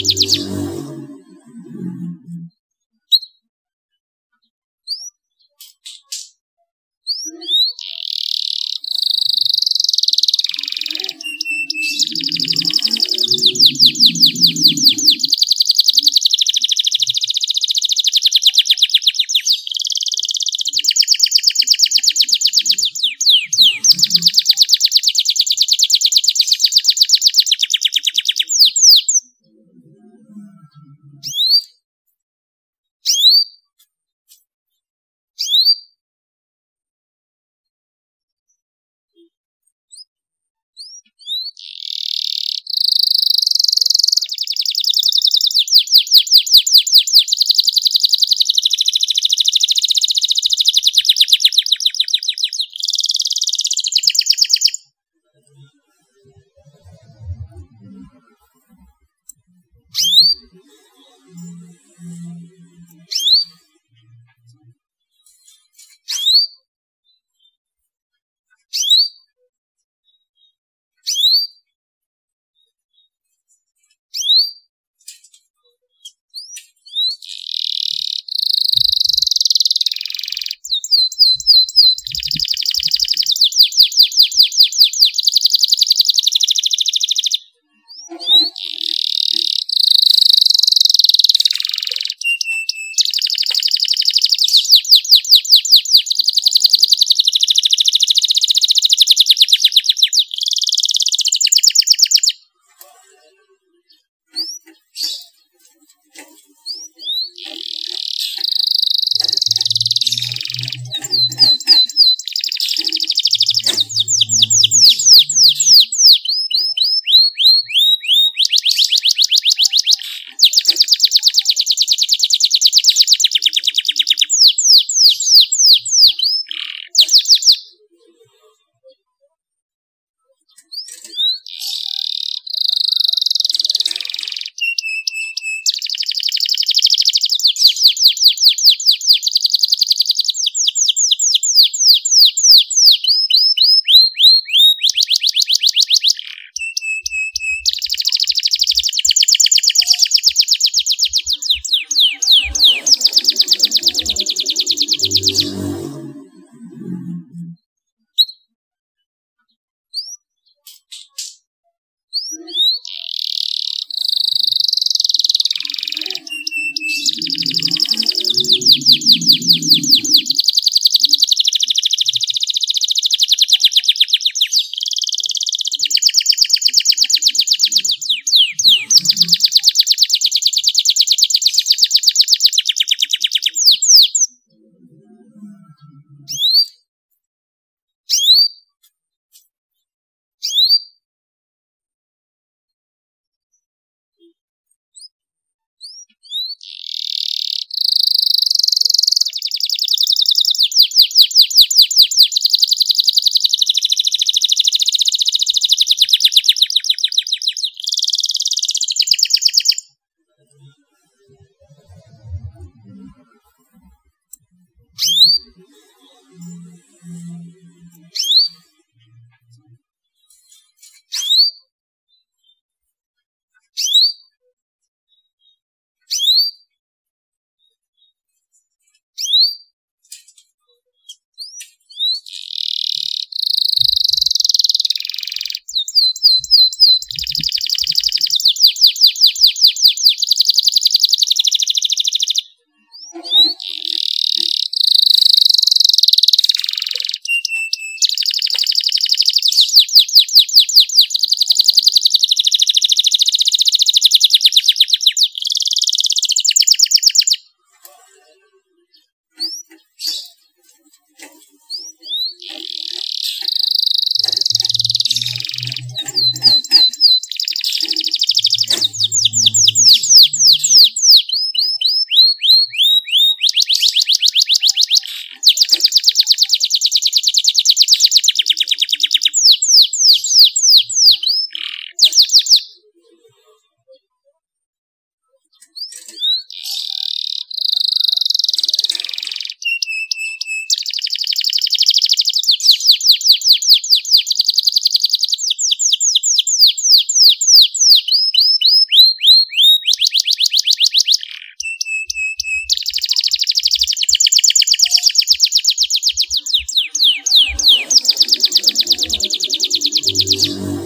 you you You.